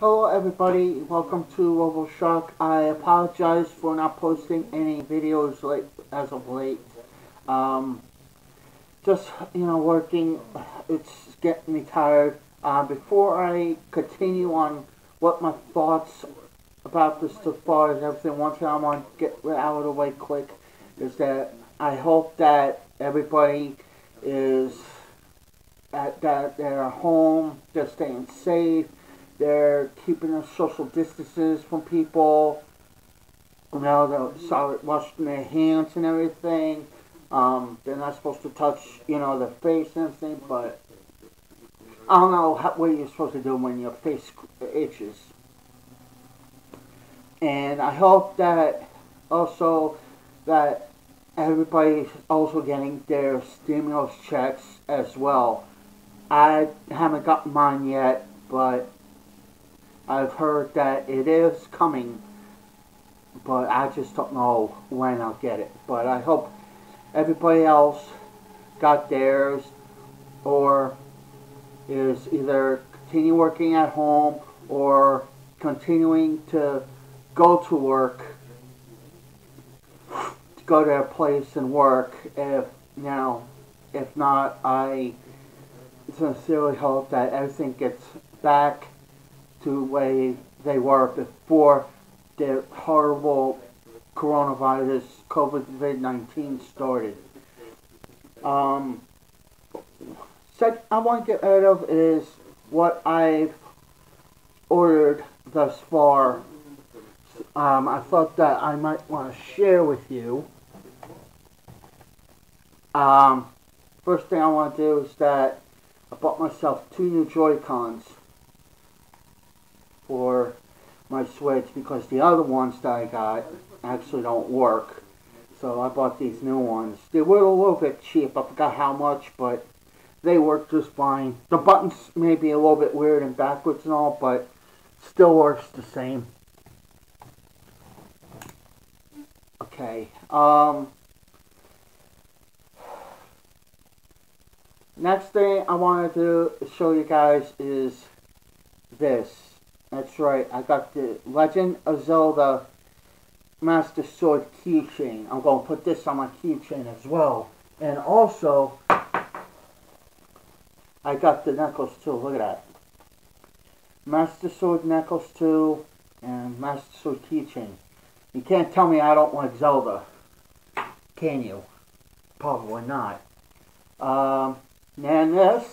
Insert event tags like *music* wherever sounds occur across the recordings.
Hello everybody, welcome to RoboShark. I apologize for not posting any videos late as of late. Um, just, you know, working, it's getting me tired. Uh, before I continue on what my thoughts about this so far as everything, one thing I want to get out of the way quick is that I hope that everybody is at that they're home, they're staying safe, they're keeping their social distances from people. You know, they're washing their hands and everything. Um, they're not supposed to touch, you know, their face and everything, but I don't know how, what you're supposed to do when your face itches. And I hope that also that everybody's also getting their stimulus checks as well. I haven't got mine yet, but I've heard that it is coming, but I just don't know when I'll get it. But I hope everybody else got theirs or is either continue working at home or continuing to go to work, to go to a place and work. If now, if not, I sincerely hope that everything gets back to the way they were before the horrible coronavirus COVID-19 started. Um, second I want to get rid of is what I've ordered thus far. Um, I thought that I might want to share with you. Um, first thing I want to do is that I bought myself two new Joy-Cons for my Switch because the other ones that I got actually don't work. So I bought these new ones. They were a little bit cheap. I forgot how much, but they work just fine. The buttons may be a little bit weird and backwards and all, but still works the same. Okay. Um, next thing I want to show you guys is this. That's right. I got the Legend of Zelda Master Sword keychain. I'm going to put this on my keychain as well. And also, I got the necklace too. Look at that. Master Sword necklace too, and Master Sword keychain. You can't tell me I don't like Zelda, can you? Probably not. Um, and this,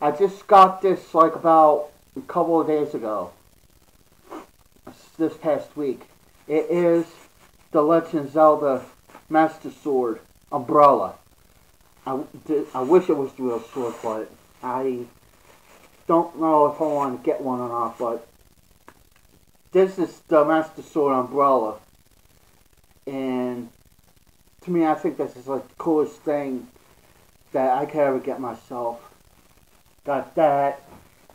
I just got this like about a couple of days ago. This past week. It is the Legend Zelda Master Sword umbrella. I, I wish it was the real sword, but I don't know if I want to get one or not, but this is the Master Sword umbrella. And to me, I think this is like the coolest thing that I could ever get myself. Got that.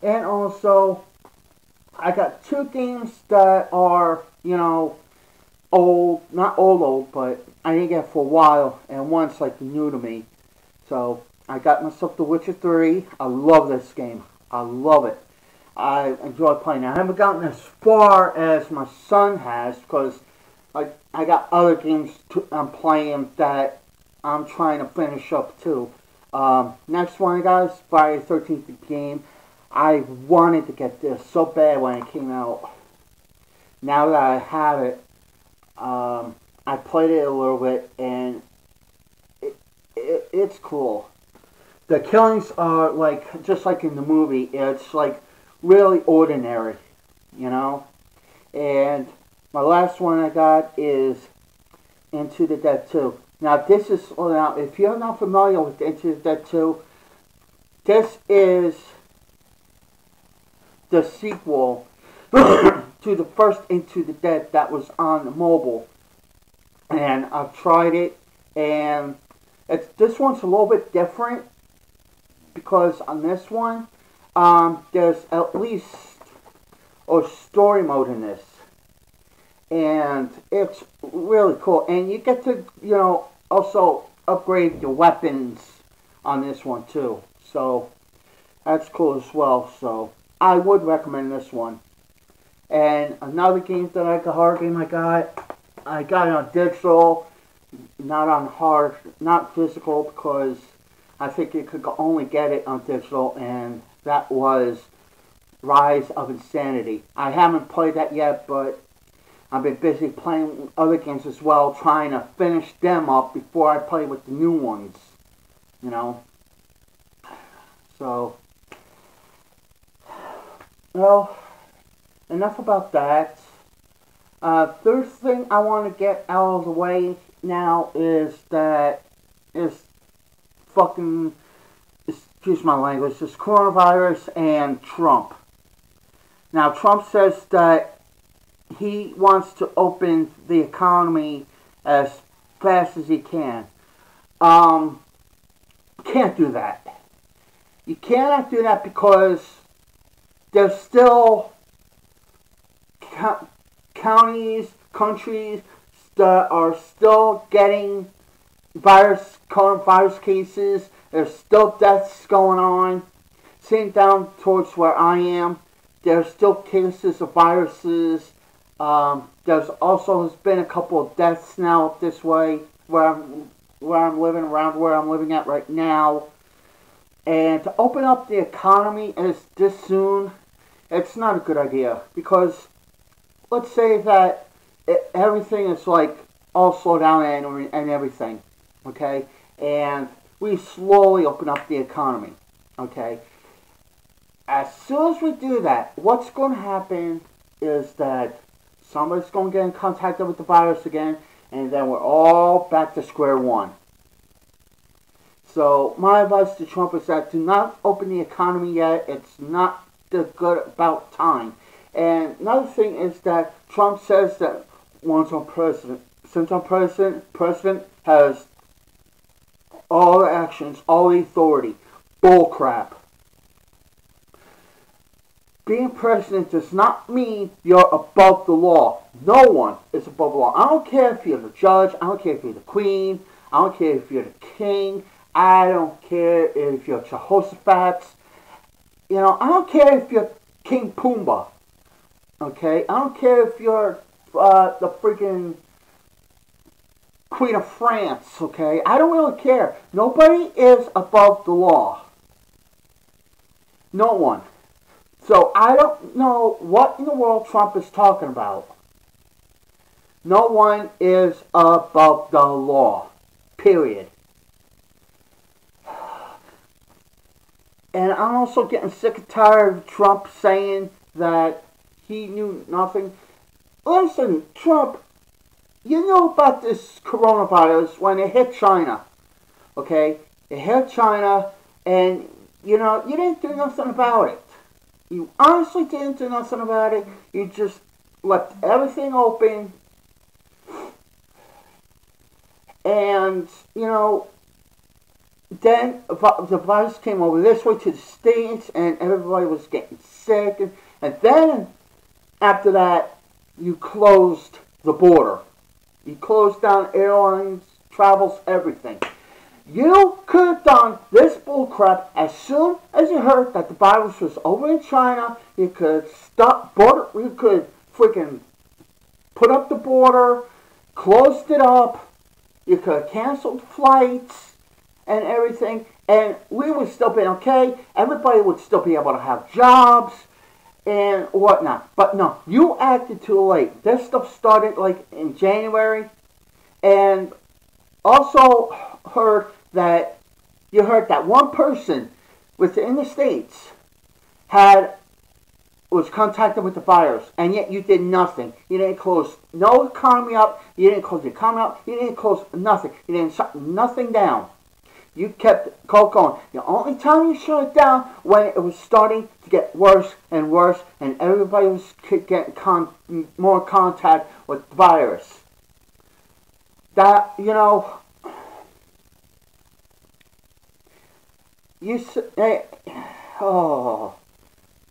And also, I got two games that are, you know, old, not old old, but I didn't get for a while, and one's like new to me. So I got myself The Witcher 3. I love this game. I love it. I enjoy playing. I haven't gotten as far as my son has because I, I got other games to, I'm playing that I'm trying to finish up too. Um, next one, guys, Friday the 13th game. I wanted to get this so bad when it came out. Now that I have it, um, I played it a little bit and it, it, it's cool. The killings are like, just like in the movie, it's like really ordinary, you know? And my last one I got is Into the Dead 2. Now this is, now if you're not familiar with Into the Dead 2, this is the sequel *coughs* to the first Into the Dead that was on mobile. And I've tried it, and it's this one's a little bit different because on this one, um, there's at least a story mode in this, and it's really cool. And you get to, you know, also upgrade your weapons on this one too. So That's cool as well. So I would recommend this one. And another game that I got, hard game I got, I got it on digital, not on hard, not physical, because I think you could only get it on digital, and that was Rise of Insanity. I haven't played that yet, but I've been busy playing other games as well, trying to finish them up before I play with the new ones. You know? So, well, enough about that. Uh, third thing I want to get out of the way now is that is fucking, excuse my language, this coronavirus and Trump. Now, Trump says that he wants to open the economy as fast as he can. Um, can't do that. You cannot do that because there's still co- counties, countries that are still getting virus coronavirus cases. There's still deaths going on. Sitting down towards where I am, there's still cases of viruses. Um, there's also has been a couple of deaths now this way where I'm where I'm living around where I'm living at right now. And to open up the economy as this soon, it's not a good idea because let's say that it, everything is like all slowed down and, and everything, okay? And we slowly open up the economy, okay? As soon as we do that, what's going to happen is that somebody's going to get in contact with the virus again, and then we're all back to square one. So my advice to Trump is that do not open the economy yet. It's not the good about time. And another thing is that Trump says that once on president, since I'm president, president has all the actions, all the authority. Bull crap. Being president does not mean you're above the law. No one is above the law. I don't care if you're the judge. I don't care if you're the queen. I don't care if you're the king. I don't care if you're Jehoshaphat. You know, I don't care if you're King Pumbaa. Okay? I don't care if you're uh, the freaking Queen of France. Okay? I don't really care. Nobody is above the law. No one. So I don't know what in the world Trump is talking about. No one is above the law. Period. And I'm also getting sick and tired of Trump saying that he knew nothing. Listen, Trump, you know about this coronavirus when it hit China. Okay? It hit China, and, you know, you didn't do nothing about it. You honestly didn't do nothing about it. You just left everything open. And, you know, then the virus came over this way to the States and everybody was getting sick. And, and then after that, you closed the border. You closed down airlines, travels, everything. You could have done this bullcrap as soon as you heard that the virus was over in China. You could stop border. You could freaking put up the border, closed it up. You could have canceled flights and everything, and we would still be okay. Everybody would still be able to have jobs and whatnot. But no, you acted too late. This stuff started like in January, and also heard that you heard that one person within the states had was contacted with the virus, and yet you did nothing. You didn't close no economy up. You didn't close the economy up. You didn't close nothing. You didn't shut nothing down. You kept Coke going. The only time you shut it down when it was starting to get worse and worse, and everybody was getting con- more contact with the virus. That you know, you eh, oh,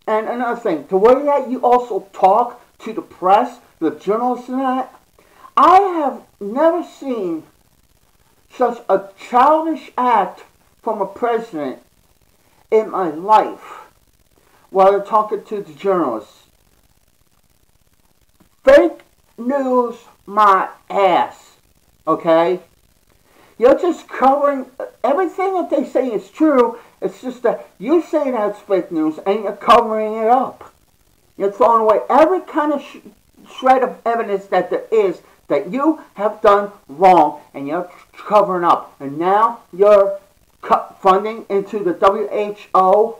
and another thing, the way that you also talk to the press, the journalists, and that, I have never seen such a childish act from a president in my life while talking to the journalists. Fake news my ass. Okay? You're just covering uh, everything that they say is true. It's just that you say that's fake news and you're covering it up. You're throwing away every kind of sh- shred of evidence that there is that you have done wrong and you're covering up. And now you're funding into the WHO,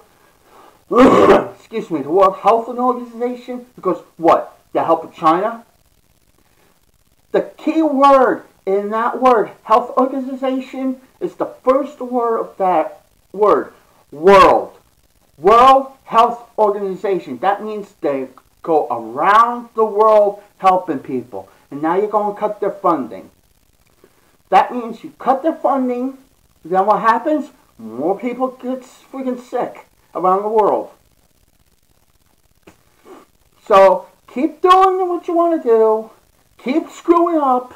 *coughs* excuse me, the World Health Organization, because what? The help of China? The key word in that word, health organization, is the first word of that word, world. World Health Organization. That means they go around the world helping people. And now you're going to cut their funding. That means you cut their funding, then what happens? More people get freaking sick around the world. So keep doing what you want to do. Keep screwing up.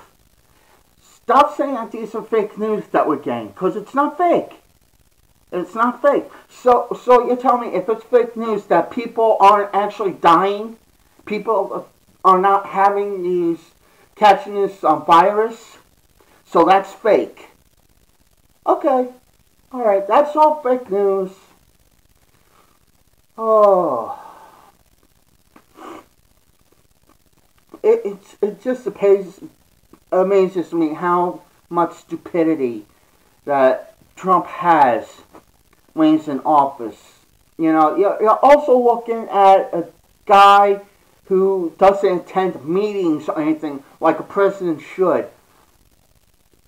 Stop saying that these are fake news that we're getting, because it's not fake. It's not fake. So, so you tell me if it's fake news that people aren't actually dying, people are not having these catching this um, virus, so that's fake. Okay, all right, that's all fake news. Oh, it it's, it just amazes, amazes me how much stupidity that Trump has when he's in office. You know, you're, also looking at a guy who doesn't attend meetings or anything like a president should.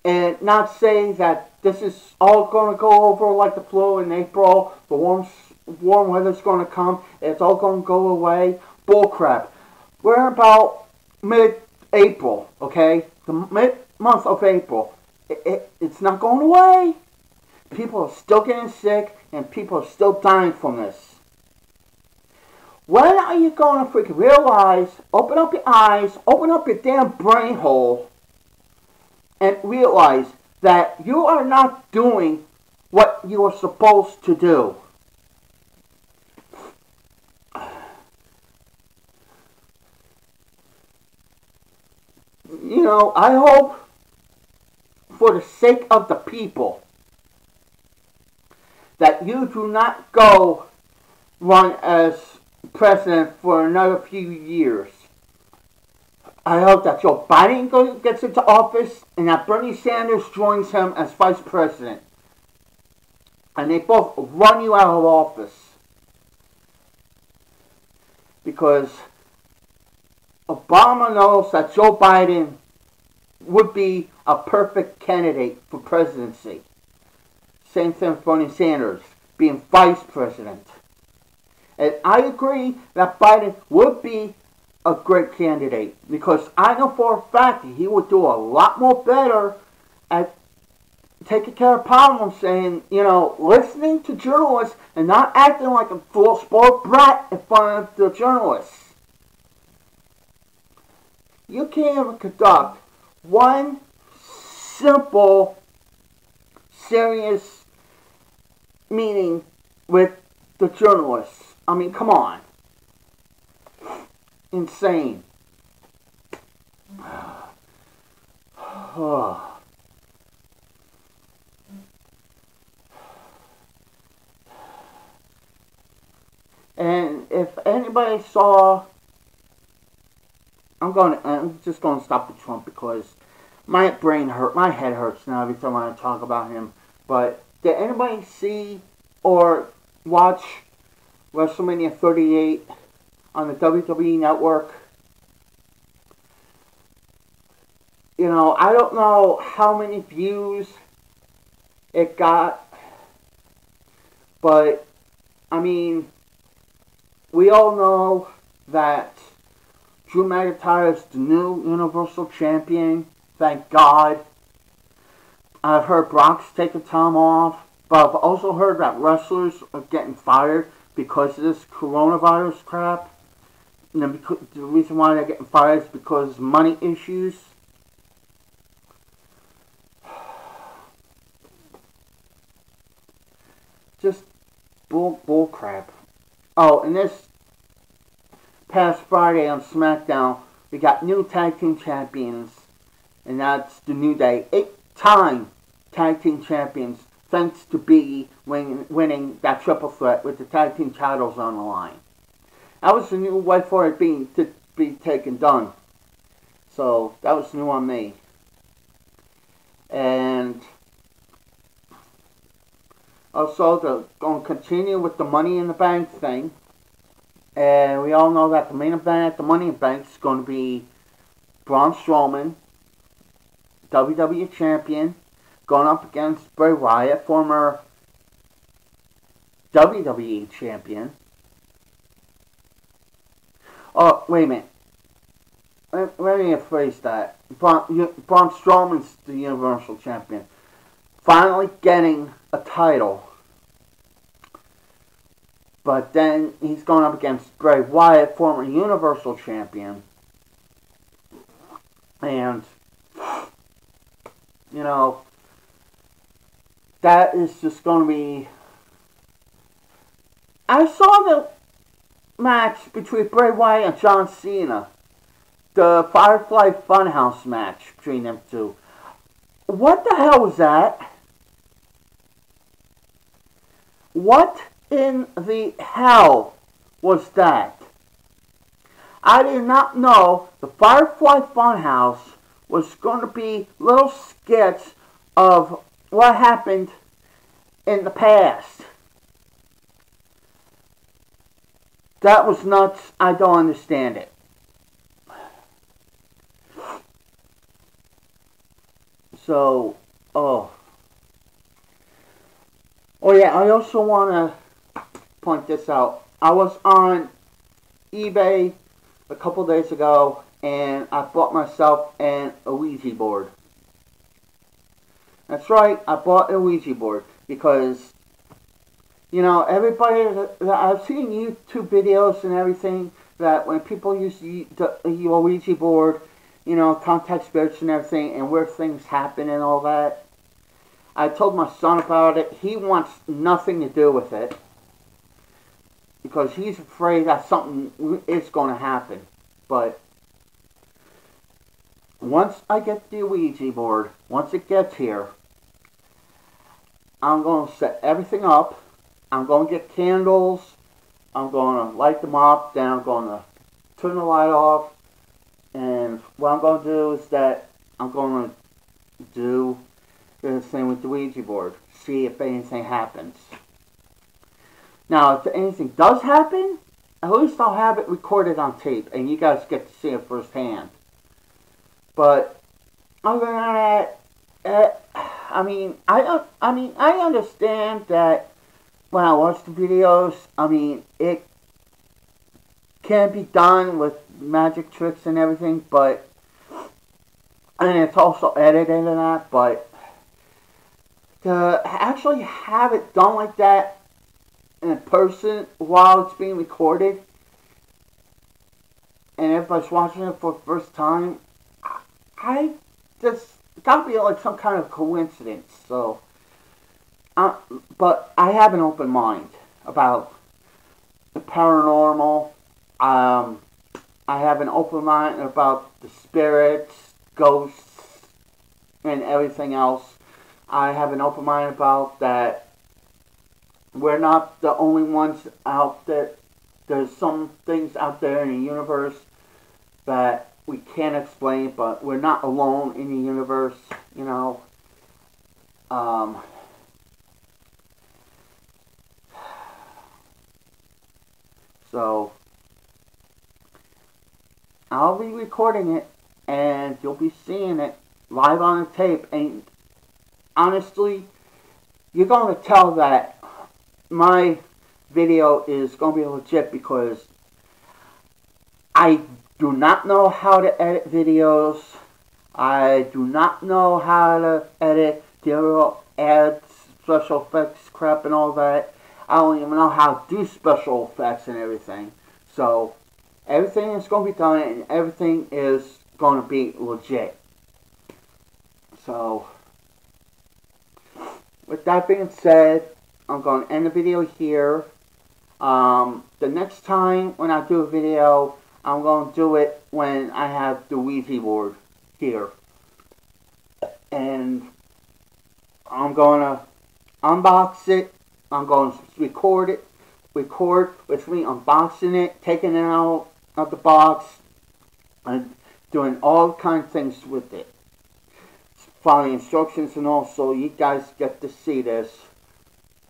And not saying that this is all going to go over like the flu in April, the warm, warm weather's going to come, it's all going to go away. Bullcrap. We're about mid-April, okay? The mid-month of April. It, it, it's not going away. People are still getting sick and people are still dying from this. When are you going to freaking realize, open up your eyes, open up your damn brain hole, and realize that you are not doing what you are supposed to do? You know, I hope for the sake of the people that you do not go run as president for another few years. I hope that Joe Biden gets into office and that Bernie Sanders joins him as vice president. And they both run you out of office. Because Obama knows that Joe Biden would be a perfect candidate for presidency. Same thing with Bernie Sanders being vice president. And I agree that Biden would be a great candidate because I know for a fact that he would do a lot more better at taking care of problems and, you know, listening to journalists and not acting like a full spoiled brat in front of the journalists. You can't even conduct one simple, serious meeting with the journalists I mean, come on. Insane. *sighs* and if anybody saw, I'm going. To, I'm just going to stop the Trump because my brain hurt. My head hurts now every time I talk about him. But did anybody see or watch WrestleMania 38 on the WWE Network. You know, I don't know how many views it got, but I mean, we all know that Drew McIntyre is the new Universal Champion. Thank God. I've heard Brock's taking time off, but I've also heard that wrestlers are getting fired because of this coronavirus crap. And the reason why they're getting fired is because money issues. *sighs* Just bull, bull crap. Oh, and this past Friday on SmackDown, we got new tag team champions, and that's the New Day. Eight-time tag team champions, thanks to Biggie winning, winning that triple threat with the tag team titles on the line. That was the new way for it being to be taken done. So that was new on me. And also, they're going to continue with the Money in the Bank thing. And we all know that the main event at the Money in Bank is going to be Braun Strowman, WWE Champion, going up against Bray Wyatt, former WWE Champion. Oh, wait a minute. Let, let me rephrase that. Braun, Braun Strowman's the Universal Champion. Finally getting a title. But then he's going up against Bray Wyatt, former Universal Champion. And, you know, that is just going to be... I saw the match between Bray Wyatt and John Cena. The Firefly Funhouse match between them two. What the hell was that? What in the hell was that? I did not know the Firefly Funhouse was going to be little skits of what happened in the past. That was nuts. I don't understand it. So, oh. Oh yeah, I also want to point this out. I was on eBay a couple days ago and I bought myself an Ouija board. That's right, I bought a Ouija board because, you know, everybody that, that I've seen YouTube videos and everything that when people use the, the Ouija board, you know, contact spirits and everything, and where things happen and all that. I told my son about it. He wants nothing to do with it because he's afraid that something is going to happen. But once I get the Ouija board, once it gets here, I'm going to set everything up. I'm going to get candles. I'm going to light them up. Then I'm going to turn the light off. And what I'm going to do is that I'm going to do the same with the Ouija board. See if anything happens. Now, if anything does happen, at least I'll have it recorded on tape, and you guys get to see it firsthand. But other than that, uh, I mean, I I mean, I understand that when I watch the videos, I mean, it can be done with magic tricks and everything, but and it's also edited and that, but to actually have it done like that in person while it's being recorded and everybody's watching it for the first time, I just gotta be like some kind of coincidence. So, uh, but I have an open mind about the paranormal. Um, I have an open mind about the spirits, ghosts, and everything else. I have an open mind about that. We're not the only ones out there. There's some things out there in the universe that we can't explain, but we're not alone in the universe, you know. Um, so, I'll be recording it and you'll be seeing it live on tape. And honestly, you're going to tell that my video is going to be legit because I do not know how to edit videos. I do not know how to edit the ads, special effects crap and all that. I don't even know how to do special effects and everything. So, Everything is going to be done and everything is going to be legit. So, with that being said, I'm going to end the video here. Um, the next time when I do a video, I'm going to do it when I have the Ouija board here. And I'm going to unbox it. I'm going to record it. Record with me unboxing it, taking it out of the box, and doing all kinds of things with it. Following instructions and also you guys get to see this,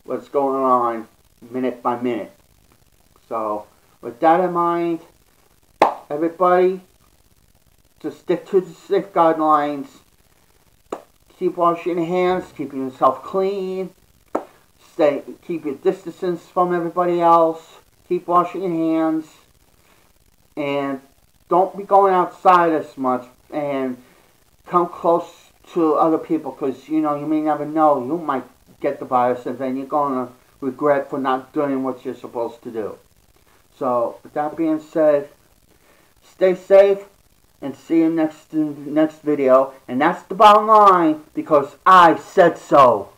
what's going on minute by minute. So, with that in mind, everybody, just stick to the safe guidelines. Keep washing your hands, keeping yourself clean. Stay, keep your distance from everybody else. Keep washing your hands. And don't be going outside as much. And come close to other people because, you know, you may never know. You might get the virus and then you're going to regret for not doing what you're supposed to do. So, with that being said, stay safe and see you next next video. And that's the bottom line because I said so.